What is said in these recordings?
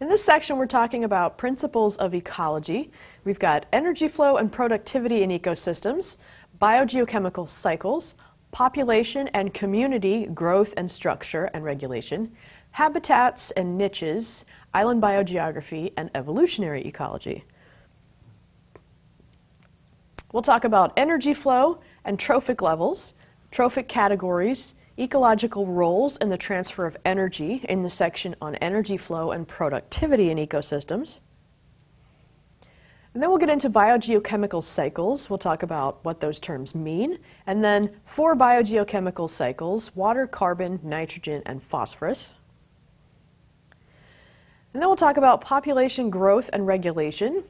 In this section, we're talking about principles of ecology. We've got energy flow and productivity in ecosystems, biogeochemical cycles, population and community growth and structure and regulation, habitats and niches, island biogeography, and evolutionary ecology. We'll talk about energy flow and trophic levels, trophic categories, ecological roles in the transfer of energy in the section on energy flow and productivity in ecosystems. And then we'll get into biogeochemical cycles. We'll talk about what those terms mean. And then four biogeochemical cycles water, carbon, nitrogen, and phosphorus. And then we'll talk about population growth and regulation.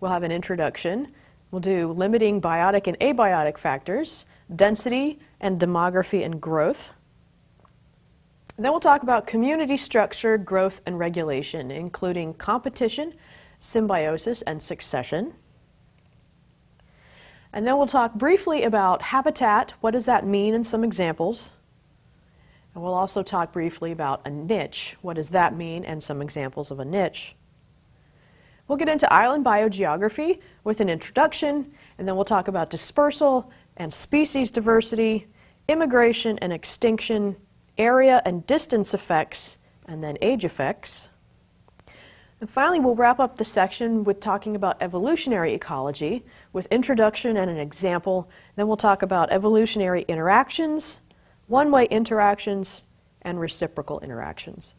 We'll have an introduction. We'll do limiting biotic and abiotic factors, density and demography and growth. Then we'll talk about community structure, growth, and regulation, including competition, symbiosis, and succession. And then we'll talk briefly about habitat, what does that mean, and some examples. And we'll also talk briefly about a niche, what does that mean, and some examples of a niche. We'll get into island biogeography with an introduction, and then we'll talk about dispersal and species diversity, immigration and extinction, area and distance effects, and then age effects. And finally, we'll wrap up the section with talking about evolutionary ecology with introduction and an example. Then we'll talk about evolutionary interactions, one-way interactions, and reciprocal interactions.